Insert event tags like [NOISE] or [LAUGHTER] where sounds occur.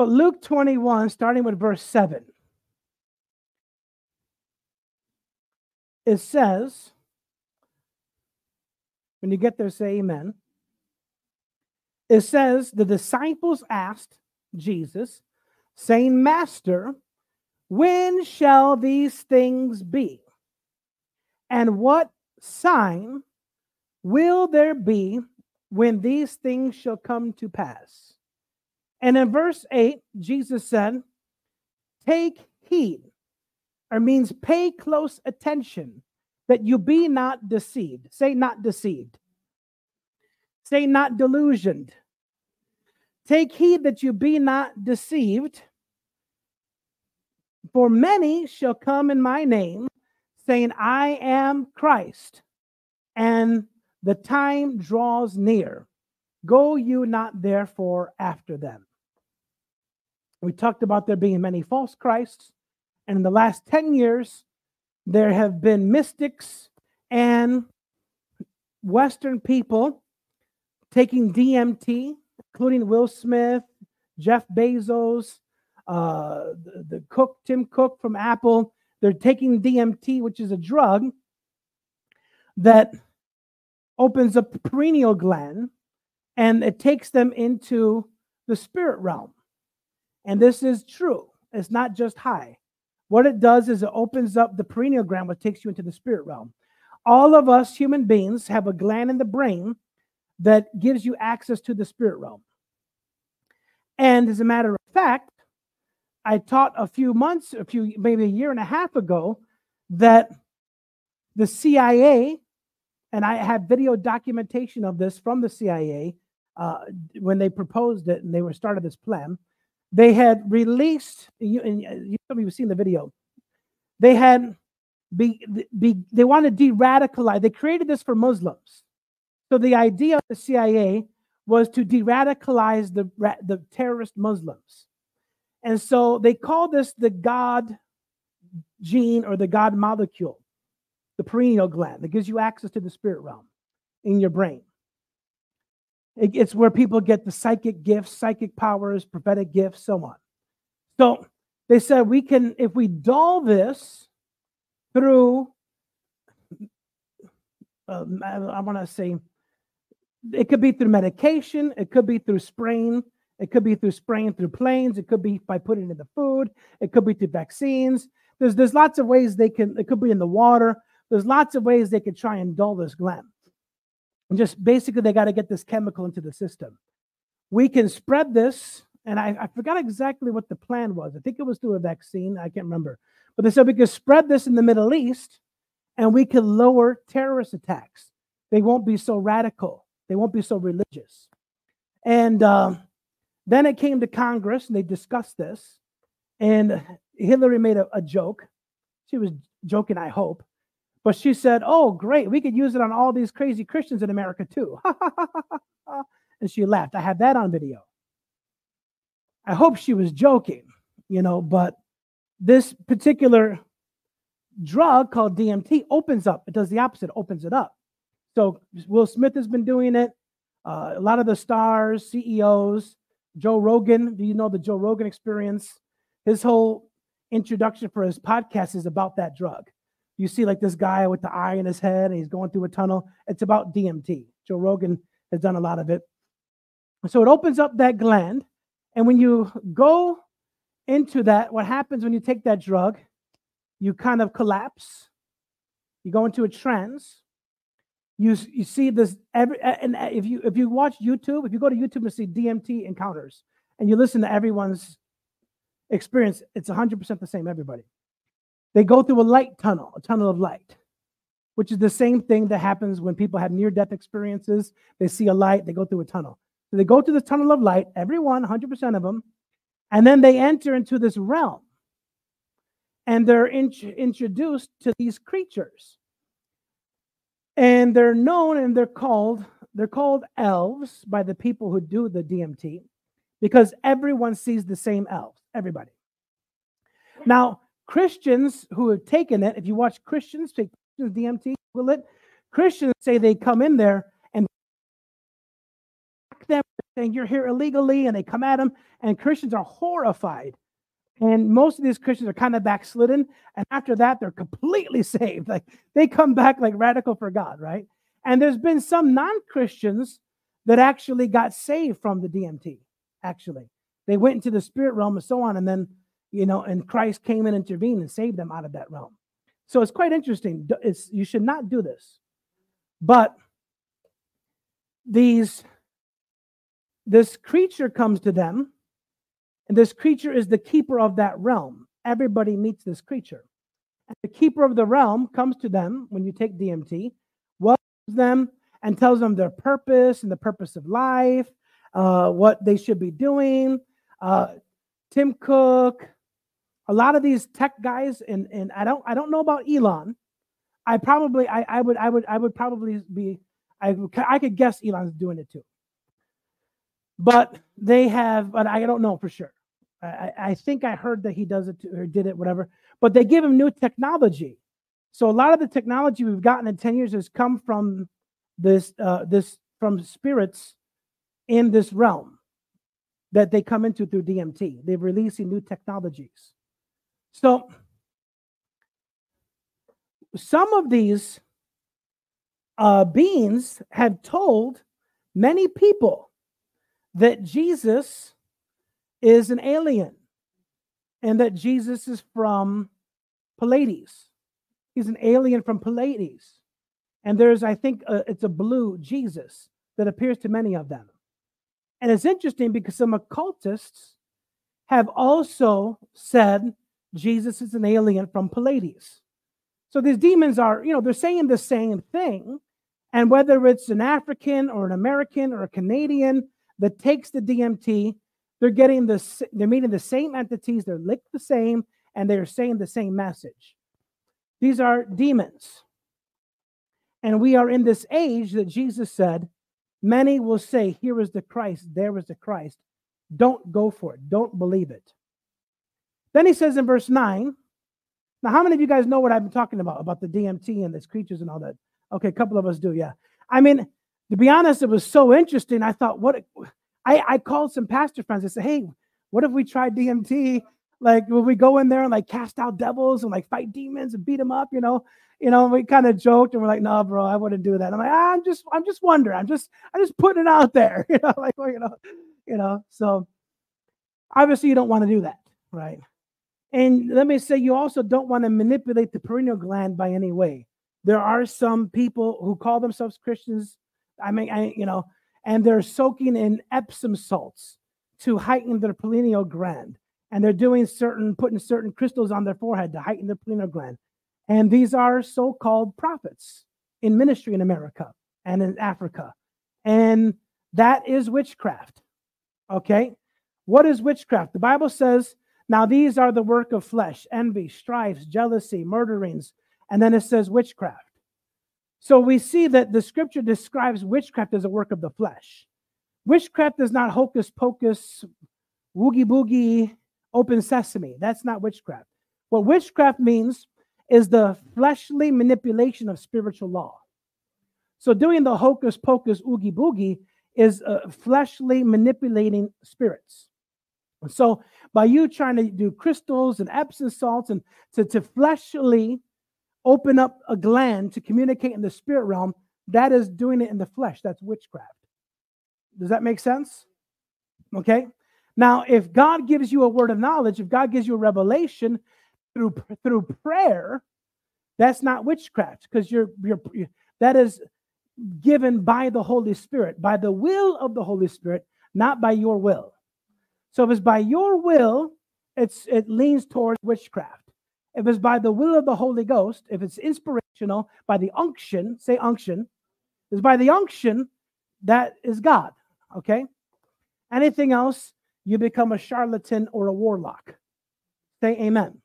But Luke 21, starting with verse 7, it says, when you get there, say amen. It says, the disciples asked Jesus, saying, Master, when shall these things be? And what sign will there be when these things shall come to pass? And in verse 8, Jesus said, Take heed, or means pay close attention that you be not deceived. Say, not deceived. Say, not delusioned. Take heed that you be not deceived. For many shall come in my name, saying, I am Christ, and the time draws near. Go you not therefore after them. We talked about there being many false Christs, and in the last 10 years, there have been mystics and Western people taking DMT, including Will Smith, Jeff Bezos, uh, the, the Cook, Tim Cook from Apple. They're taking DMT, which is a drug that opens up the pineal gland and it takes them into the spirit realm. And this is true. It's not just high. What it does is it opens up the pineal gland, which takes you into the spirit realm. All of us human beings have a gland in the brain that gives you access to the spirit realm. And as a matter of fact, I taught a few months, a few, maybe a year and a half ago, that the CIA, and I have video documentation of this from the CIA uh, when they proposed it and they were started this plan they had released, you, and of you have seen the video. They had be, be they want to de-radicalize. They created this for Muslims. So the idea of the CIA was to de-radicalize the the terrorist Muslims, and so they call this the God gene or the God molecule, the pineal gland that gives you access to the spirit realm in your brain. It's where people get the psychic gifts, psychic powers, prophetic gifts, so on. So they said we can, if we dull this through, uh, I want to say, it could be through medication, it could be through spraying, it could be through spraying through planes, it could be by putting in the food, it could be through vaccines. There's there's lots of ways they can. It could be in the water. There's lots of ways they could try and dull this gland. And just basically, they got to get this chemical into the system. We can spread this, and I, I forgot exactly what the plan was. I think it was through a vaccine. I can't remember. But they said we could spread this in the Middle East and we could lower terrorist attacks. They won't be so radical, they won't be so religious. And um, then it came to Congress and they discussed this. And Hillary made a, a joke. She was joking, I hope. But she said, Oh, great. We could use it on all these crazy Christians in America too. [LAUGHS] and she laughed. I have that on video. I hope she was joking, you know, but this particular drug called DMT opens up. It does the opposite, opens it up. So Will Smith has been doing it. Uh, a lot of the stars, CEOs, Joe Rogan. Do you know the Joe Rogan experience? His whole introduction for his podcast is about that drug you see like this guy with the eye in his head and he's going through a tunnel. It's about DMT. Joe Rogan has done a lot of it. So it opens up that gland. And when you go into that, what happens when you take that drug, you kind of collapse. You go into a trance. You, you see this every and uh, if you if you watch YouTube, if you go to YouTube and see DMT encounters and you listen to everyone's experience, it's 100% the same, everybody. They go through a light tunnel, a tunnel of light, which is the same thing that happens when people have near death experiences. They see a light, they go through a tunnel. So they go through the tunnel of light, everyone, 100% of them, and then they enter into this realm. And they're in- introduced to these creatures. And they're known and they're called they're called elves by the people who do the DMT because everyone sees the same elves, everybody. Now, Christians who have taken it, if you watch Christians take DMT, will it? Christians say they come in there and them, saying you're here illegally, and they come at them, and Christians are horrified. And most of these Christians are kind of backslidden. And after that, they're completely [LAUGHS] saved. Like they come back like radical for God, right? And there's been some non Christians that actually got saved from the DMT, actually. They went into the spirit realm and so on. And then, you know, and Christ came and intervened and saved them out of that realm. So it's quite interesting. It's, you should not do this. But these, this creature comes to them and this creature is the keeper of that realm. Everybody meets this creature. And the keeper of the realm comes to them when you take DMT, welcomes them, and tells them their purpose and the purpose of life, uh, what they should be doing. Uh, Tim Cook, a lot of these tech guys, and, and I don't I don't know about Elon. I probably I, I would I would I would probably be I I could guess Elon's doing it too. But they have, but I don't know for sure. I, I think I heard that he does it or did it, whatever. But they give him new technology. So a lot of the technology we've gotten in 10 years has come from this uh, this from spirits in this realm that they come into through DMT. They're releasing new technologies. So some of these uh, beings have told many people that Jesus is an alien and that Jesus is from Pleiades. He's an alien from Pleiades. And there's, I think, a, it's a blue Jesus that appears to many of them. And it's interesting because some occultists have also said Jesus is an alien from Pleiades. So these demons are, you know, they're saying the same thing. And whether it's an African or an American or a Canadian that takes the DMT, they're getting the they're meeting the same entities, they're licked the same, and they're saying the same message. These are demons. And we are in this age that Jesus said, many will say, Here is the Christ, there is the Christ. Don't go for it, don't believe it. Then he says in verse 9, now, how many of you guys know what I've been talking about, about the DMT and these creatures and all that? Okay, a couple of us do, yeah. I mean, to be honest, it was so interesting. I thought, what I, I called some pastor friends and said, hey, what if we tried DMT? Like, will we go in there and like cast out devils and like fight demons and beat them up? You know, you know, we kind of joked and we're like, no, bro, I wouldn't do that. I'm like, ah, I'm just, I'm just wondering. I'm just, I'm just putting it out there. [LAUGHS] You know, like, well, you know, you know. So obviously, you don't want to do that, right? And let me say, you also don't want to manipulate the pineal gland by any way. There are some people who call themselves Christians. I mean, I, you know, and they're soaking in Epsom salts to heighten their pineal gland. And they're doing certain, putting certain crystals on their forehead to heighten their pineal gland. And these are so called prophets in ministry in America and in Africa. And that is witchcraft. Okay. What is witchcraft? The Bible says, now these are the work of flesh envy, strifes, jealousy, murderings. And then it says witchcraft. So we see that the scripture describes witchcraft as a work of the flesh. Witchcraft is not hocus pocus, woogie boogie, open sesame. That's not witchcraft. What witchcraft means is the fleshly manipulation of spiritual law. So doing the hocus pocus, oogie boogie is uh, fleshly manipulating spirits. So by you trying to do crystals and Epsom salts and to, to fleshly open up a gland to communicate in the spirit realm, that is doing it in the flesh. That's witchcraft. Does that make sense? Okay. Now, if God gives you a word of knowledge, if God gives you a revelation through through prayer, that's not witchcraft because you're you're that is given by the Holy Spirit, by the will of the Holy Spirit, not by your will. So if it's by your will, it's it leans towards witchcraft. If it's by the will of the Holy Ghost, if it's inspirational, by the unction, say unction, is by the unction, that is God. Okay? Anything else, you become a charlatan or a warlock. Say amen.